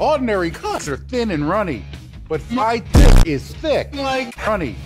Ordinary cuts are thin and runny, but my dick is thick like honey.